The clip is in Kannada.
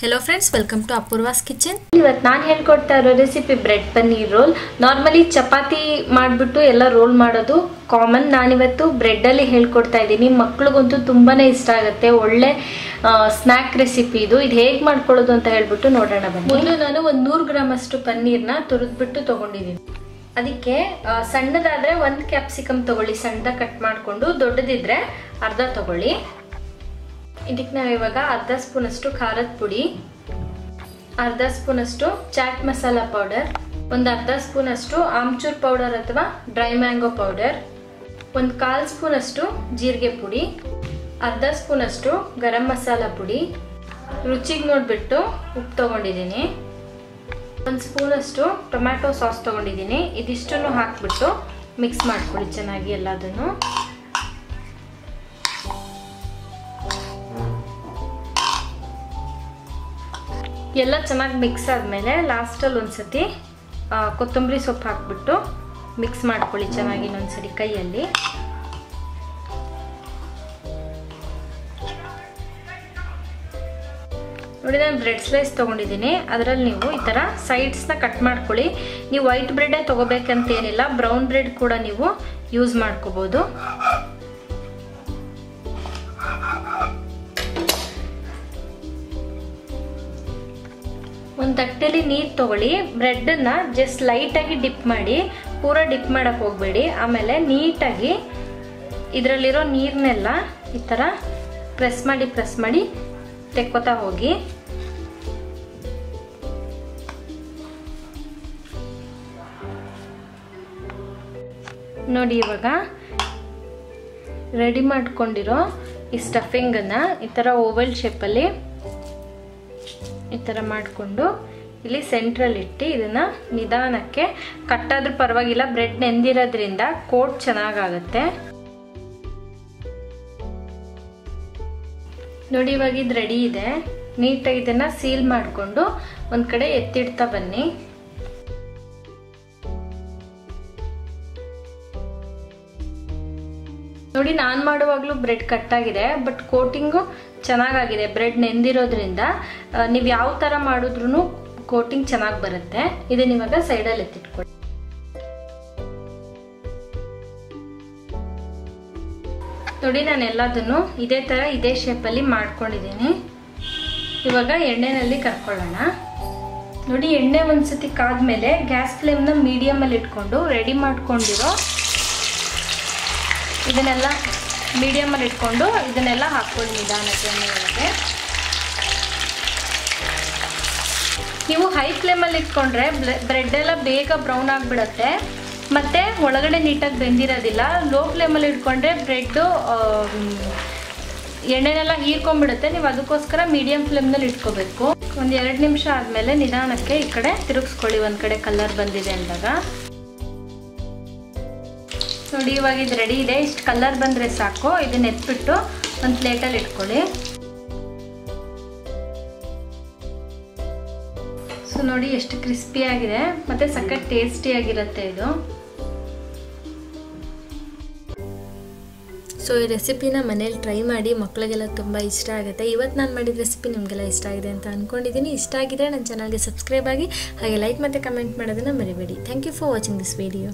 Hello friends welcome to Apoorva's kitchen ಇವತ್ತು ನಾನು ಹೇಳ್ಕೊಡ್ತಾ ಇರೋ recipe bread paneer roll normally chapati ಮಾಡಿಬಿಟ್ಟು ಎಲ್ಲ ರೋಲ್ ಮಾಡೋದು ಕಾಮನ್ ನಾನಿವತ್ತು ಬ್ರೆಡ್ಡಲ್ಲಿ ಹೇಳ್ಕೊಡ್ತಾ ಇದ್ದೀನಿ. ಮಕ್ಳಿಗಂತೂ ತುಂಬಾ ಇಷ್ಟ ಆಗುತ್ತೆ. ಒಳ್ಳೆ ಸ್ನ್ಯಾಕ್ ರೆಸಿಪಿ ಇದು. ಇದು ಹೇಗೆ ಮಾಡ್ಕೊಳ್ಳೋದು ಅಂತ ಹೇಳ್ಬಿಟ್ಟು ನೋಡೋಣ ಬನ್ನಿ. ಮೊದಲು ನಾನು ಒಂದು ನೂರು ಗ್ರಾಮ್ ಅಷ್ಟು ಪನ್ನೀರ್ನ ತುರಿದ್ಬಿಟ್ಟು ತೊಗೊಂಡಿದ್ದೀನಿ. ಅದಕ್ಕೆ ಸಣ್ಣದಾದರೆ ಒಂದು ಕ್ಯಾಪ್ಸಿಕಮ್ ತಗೊಳ್ಳಿ. ಸಣ್ಣದ ಕಟ್ ಮಾಡಿಕೊಂಡು, ದೊಡ್ಡದಿದ್ರೆ ಅರ್ಧ ತಗೊಳ್ಳಿ. ಇದಕ್ಕೆ ನಾವು ಇವಾಗ ಅರ್ಧ ಸ್ಪೂನ್ ಅಷ್ಟು ಖಾರದ ಪುಡಿ, ಅರ್ಧ ಸ್ಪೂನಷ್ಟು ಚಾಟ್ ಮಸಾಲ ಪೌಡರ್, ಒಂದು ಅರ್ಧ ಸ್ಪೂನಷ್ಟು ಆಮ್ಚೂರ್ ಪೌಡರ್ ಅಥವಾ ಡ್ರೈ ಮ್ಯಾಂಗೋ ಪೌಡರ್, ಒಂದು ಕಾಲು ಸ್ಪೂನಷ್ಟು ಜೀರಿಗೆ ಪುಡಿ, ಅರ್ಧ ಸ್ಪೂನಷ್ಟು ಗರಂ ಮಸಾಲ ಪುಡಿ. ರುಚಿಗೆ ನೋಡಿಬಿಟ್ಟು ಉಪ್ಪು ತೊಗೊಂಡಿದ್ದೀನಿ. ಒಂದು ಸ್ಪೂನಷ್ಟು ಟೊಮ್ಯಾಟೊ ಸಾಸ್ ತೊಗೊಂಡಿದ್ದೀನಿ. ಇದಿಷ್ಟನ್ನು ಹಾಕ್ಬಿಟ್ಟು ಮಿಕ್ಸ್ ಮಾಡ್ಕೊಳ್ಳಿ ಚೆನ್ನಾಗಿ ಎಲ್ಲದನ್ನು. ಎಲ್ಲ ಚೆನ್ನಾಗಿ ಮಿಕ್ಸ್ ಆದಮೇಲೆ ಲಾಸ್ಟಲ್ಲಿ ಒಂದು ಸತಿ ಕೊತ್ತಂಬರಿ ಸೊಪ್ಪು ಹಾಕ್ಬಿಟ್ಟು ಮಿಕ್ಸ್ ಮಾಡ್ಕೊಳ್ಳಿ ಚೆನ್ನಾಗಿ ಇನ್ನೊಂದು ಇನ್ನೊಂದ್ಸರಿ ಕೈಯಲ್ಲಿ. ನೋಡಿ ನಾನು ಬ್ರೆಡ್ ಸ್ಲೈಸ್ ತೊಗೊಂಡಿದ್ದೀನಿ. ಅದರಲ್ಲಿ ನೀವು ಈ ಥರ ಸೈಡ್ಸ್ನ ಕಟ್ ಮಾಡ್ಕೊಳ್ಳಿ. ನೀವು ವೈಟ್ ಬ್ರೆಡ್ಡೇ ತೊಗೋಬೇಕಂತೇನಿಲ್ಲ ಬ್ರೌನ್ ಬ್ರೆಡ್ ಕೂಡ ನೀವು ಯೂಸ್ ಮಾಡ್ಕೋಬೋದು. ಒಂದು ತಟ್ಟೆಲಿ ನೀರು ತಗೊಳ್ಳಿ ಬ್ರೆಡ್ಡನ್ನು ಜಸ್ಟ್ ಲೈಟಾಗಿ ಡಿಪ್ ಮಾಡಿ, ಪೂರ ಡಿಪ್ ಮಾಡಕ್ಕೆ ಹೋಗಬೇಡಿ. ಆಮೇಲೆ ನೀಟಾಗಿ ಇದರಲ್ಲಿರೋ ನೀರನ್ನೆಲ್ಲ ಈ ಥರ ಪ್ರೆಸ್ ಮಾಡಿ ಪ್ರೆಸ್ ಮಾಡಿ ತೆಕ್ಕೋತಾ ಹೋಗಿ. ನೋಡಿ ಇವಾಗ ರೆಡಿ ಮಾಡ್ಕೊಂಡಿರೋ ಈ ಸ್ಟಫಿಂಗನ್ನು ಈ ಥರ ಓವಲ್ ಶೇಪಲ್ಲಿ ಈ ಥರ ಮಾಡಿಕೊಂಡು ಇಲ್ಲಿ ಸೆಂಟ್ರಲ್ಲಿ ಇಟ್ಟು ಇದನ್ನು ನಿಧಾನಕ್ಕೆ ಕಟ್ಟಾದ್ರೂ ಪರವಾಗಿಲ್ಲ ಬ್ರೆಡ್ ನೆಂದಿರೋದ್ರಿಂದ ಕೋಟ್ ಚೆನ್ನಾಗಾಗತ್ತೆ. ನೋಡಿ ಇವಾಗ ಇದು ರೆಡಿ ಇದೆ. ನೀಟಾಗಿ ಇದನ್ನು ಸೀಲ್ ಮಾಡಿಕೊಂಡು ಒಂದು ಕಡೆ ಎತ್ತಿಡ್ತಾ ಬನ್ನಿ. ನೋಡಿ, ನಾನು ಮಾಡುವಾಗಲೂ ಬ್ರೆಡ್ ಕಟ್ಟಾಗಿದೆ ಬಟ್ ಕೋಟಿಂಗು ಚೆನ್ನಾಗಾಗಿದೆ. ಬ್ರೆಡ್ ನೆಂದಿರೋದ್ರಿಂದ ನೀವು ಯಾವ ಥರ ಮಾಡಿದ್ರೂ ಕೋಟಿಂಗ್ ಚೆನ್ನಾಗಿ ಬರುತ್ತೆ. ಇದನ್ನ ಇವಾಗ ಸೈಡಲ್ಲಿ ಎತ್ತಿಟ್ಕೊಳ್ಳಿ. ನೋಡಿ, ನಾನು ಎಲ್ಲದನ್ನು ಇದೇ ಥರ ಇದೇ ಶೇಪಲ್ಲಿ ಮಾಡ್ಕೊಂಡಿದ್ದೀನಿ. ಇವಾಗ ಎಣ್ಣೆನಲ್ಲಿ ಕರ್ಕೊಳ್ಳೋಣ. ನೋಡಿ, ಎಣ್ಣೆ ಒಂದ್ಸತಿ ಕಾದ್ಮೇಲೆ ಗ್ಯಾಸ್ ಫ್ಲೇಮ್ನ ಮೀಡಿಯಮಲ್ಲಿ ಇಟ್ಕೊಂಡು ರೆಡಿ ಮಾಡ್ಕೊಂಡಿರೋ ಇದನ್ನೆಲ್ಲ ಮೀಡಿಯಮಲ್ಲಿ ಇಟ್ಕೊಂಡು ಇದನ್ನೆಲ್ಲ ಹಾಕ್ಕೊಳ್ಳಿ ನಿಧಾನಕ್ಕೆ ಎಣ್ಣೆ ನೀವು ಹೈ ಫ್ಲೇಮಲ್ಲಿ ಇಟ್ಕೊಂಡ್ರೆ ಬ್ರೆಡ್ ಎಲ್ಲ ಬೇಗ ಬ್ರೌನ್ ಆಗಿಬಿಡುತ್ತೆ. ಮತ್ತು ಒಳಗಡೆ ನೀಟಾಗಿ ಬೆಂದಿರೋದಿಲ್ಲ. ಲೋ ಫ್ಲೇಮಲ್ಲಿ ಇಟ್ಕೊಂಡ್ರೆ ಬ್ರೆಡ್ಡು ಎಣ್ಣೆನೆಲ್ಲ ಹೀರ್ಕೊಂಡ್ಬಿಡುತ್ತೆ. ನೀವು ಅದಕ್ಕೋಸ್ಕರ ಮೀಡಿಯಮ್ ಫ್ಲೇಮ್ನಲ್ಲಿ ಇಟ್ಕೋಬೇಕು. ಒಂದು ಎರಡು ನಿಮಿಷ ಆದಮೇಲೆ ನಿಧಾನಕ್ಕೆ ಈ ಕಡೆ ತಿರುಗಿಸ್ಕೊಳ್ಳಿ. ಒಂದು ಕಡೆ ಕಲರ್ ಬಂದಿದೆ ಅಂದಾಗ. ನೋಡಿ, ಇವಾಗ ಇದು ರೆಡಿ ಇದೆ. ಇಷ್ಟು ಕಲರ್ ಬಂದರೆ ಸಾಕು. ಇದನ್ನ ಎತ್ಬಿಟ್ಟು ಒಂದು ಪ್ಲೇಟಲ್ಲಿ ಇಟ್ಕೊಳ್ಳಿ. ಸೊ ನೋಡಿ, ಎಷ್ಟು ಕ್ರಿಸ್ಪಿಯಾಗಿದೆ ಮತ್ತು ಸಖತ್ ಟೇಸ್ಟಿಯಾಗಿರುತ್ತೆ ಇದು. ಸೊ ಈ ರೆಸಿಪಿನ ಮನೇಲಿ ಟ್ರೈ ಮಾಡಿ ಮಕ್ಕಳಿಗೆಲ್ಲ ತುಂಬ ಇಷ್ಟ ಆಗುತ್ತೆ. ಇವತ್ತು ನಾನು ಮಾಡಿದ ರೆಸಿಪಿ ನಿಮಗೆಲ್ಲ ಇಷ್ಟ ಆಗಿದೆ ಅಂತ ಅಂದ್ಕೊಂಡಿದ್ದೀನಿ ಇಷ್ಟ ಆಗಿದ್ರೆ ನನ್ನ ಚಾನಲ್ಗೆ ಸಬ್ಸ್ಕ್ರೈಬ್ ಆಗಿ ಹಾಗೆ ಲೈಕ್ ಮತ್ತು ಕಮೆಂಟ್ ಮಾಡೋದನ್ನು ಮರಿಬೇಡಿ. Thank you for watching this video